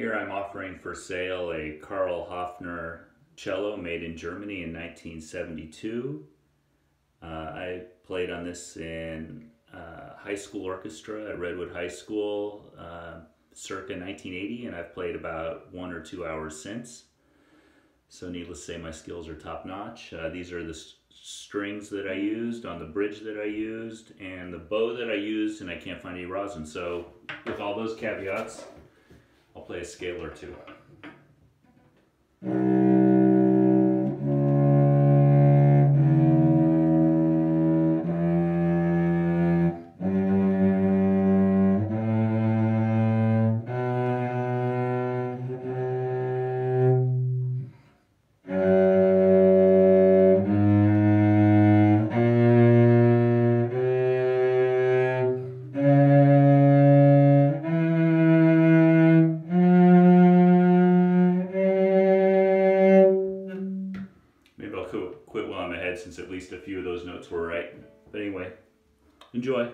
Here I'm offering for sale a Karl Hofner cello made in Germany in 1972. Uh, I played on this in uh, high school orchestra at Redwood High School uh, circa 1980 and I've played about one or two hours since. So needless to say my skills are top notch. Uh, these are the strings that I used on the bridge that I used and the bow that I used and I can't find any rosin. So with all those caveats, play a scale or two. I'll quit while I'm ahead since at least a few of those notes were right. But anyway, enjoy.